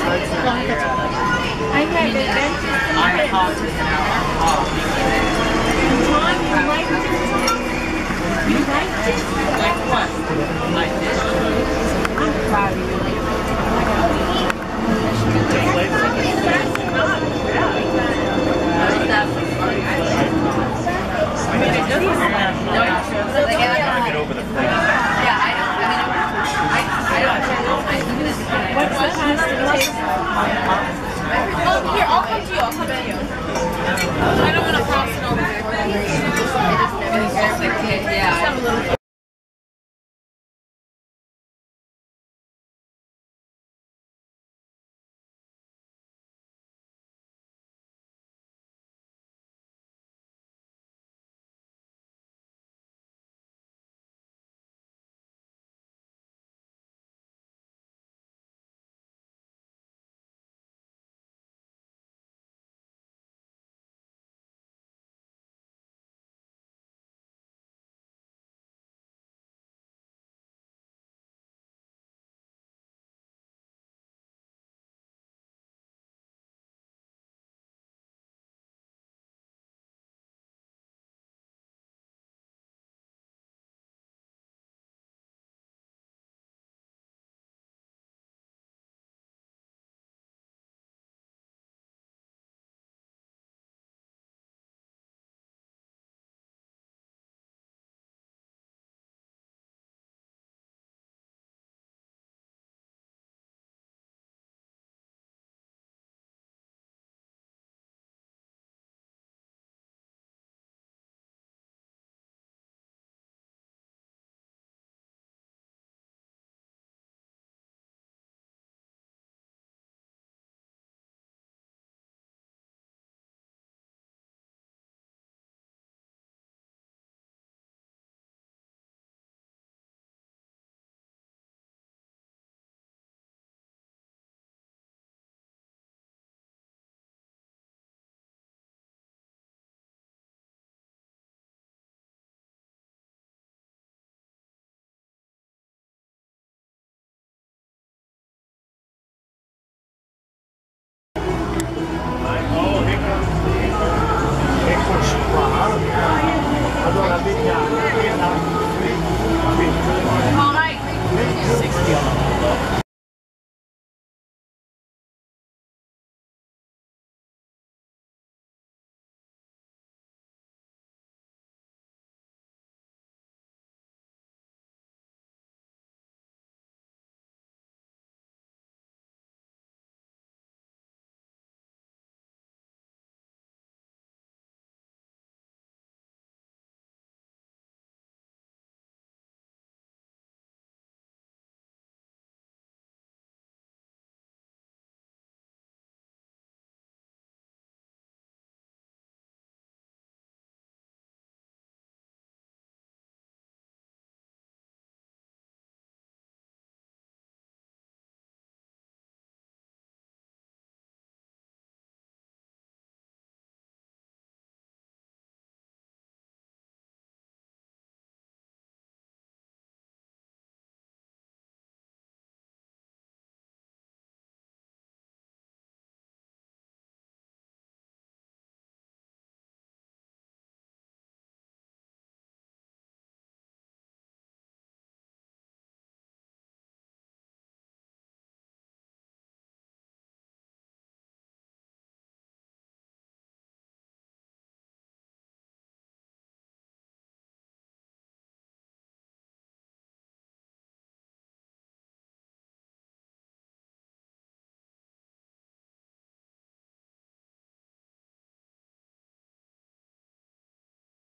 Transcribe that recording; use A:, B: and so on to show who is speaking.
A: I had a dentist
B: I don't want to